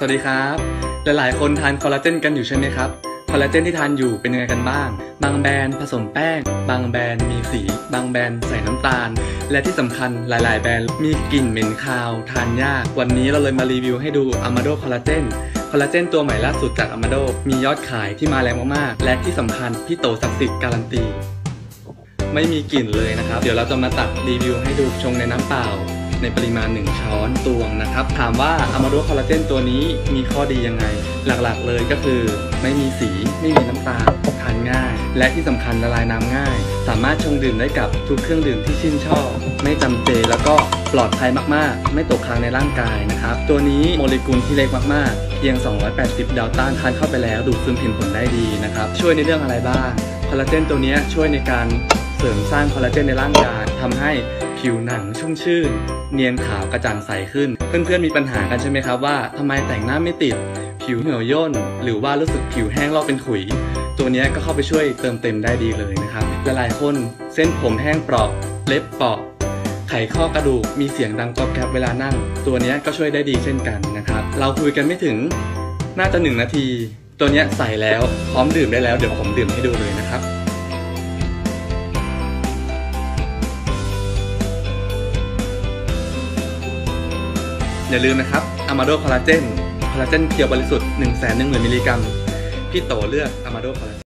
สวัสดีครับ หลายๆ คนทานคอลลาเจนกันอยู่ใช่ไหมครับ คอลลาเจนที่ทานอยู่เป็นยังไงกันบ้าง บางแบรนด์ผสมแป้ง บางแบรนด์มีสี บางแบรนด์ใส่น้ำตาล และที่สำคัญหลาย ๆ แบรนด์มีกลิ่นเหม็นคาว ทานยาก วันนี้เราเลยมารีวิวให้ดู Amado คอลลาเจนคอลลาเจนตัวใหม่ล่าสุดจาก Amado มียอดขายที่มาแรงมากๆ และที่สำคัญพี่โตศักดิ์สิทธิ์การันตี ไม่มีกลิ่นเลยนะครับ เดี๋ยวเราจะมาตัดรีวิวให้ดูชงในน้ำเปล่า ในปริมาณ 1 ช้อนตวงนะครับ ถามว่าอะมาโดคอลลาเจนตัวนี้มีข้อดียังไง หลักๆเลยก็คือไม่มีสีไม่มีน้ำตาลทานง่าย และที่สำคัญละลายน้ำง่าย สามารถชงดื่มได้กับทุกเครื่องดื่มที่ชื่นชอบ ไม่จำเจแล้วก็ปลอดภัยมากๆ ไม่ตกค้างในร่างกายนะครับ ตัวนี้โมเลกุลที่เล็กมากๆเพียง 280 ดาวต้านทานเข้าไปแล้ว ดูดซึมเห็นผลได้ดีนะครับ ช่วยในเรื่องอะไรบ้างคอลลาเจนตัวนี้ช่วยในการเสริมสร้างคอลลาเจนในร่างกายทำให้ ผิวหนังชุ่มชื่น เนียนขาวกระจ่างใสขึ้น เพื่อนๆมีปัญหากันใช่ไหมครับว่าทำไมแต่งหน้าไม่ติด ผิวเหี่ยวย่น หรือว่ารู้สึกผิวแห้งลอกเป็นขุย ตัวนี้ก็เข้าไปช่วยเติมเต็มได้ดีเลยนะครับหลายๆคนเส้นผมแห้งเปราะ เล็บเปราะไขข้อกระดูกมีเสียงดังกรอบแกรบเวลานั่ง ตัวนี้ก็ช่วยได้ดีเช่นกันนะครับ เราคุยกันไม่ถึงน่าจะหนึ่งนาที ตัวนี้ใส่แล้วพร้อมดื่มได้แล้วเดี๋ยวผมดื่มให้ดูเลยนะครับ อย่าลืมนะครับอะมาโดคอลลาเจนคอลลาเจนเพียวบริสุทธิ์1 1 0 0 0 0มิลลิกรัมพี่โตเลือกอะมาโดคอลลาเจน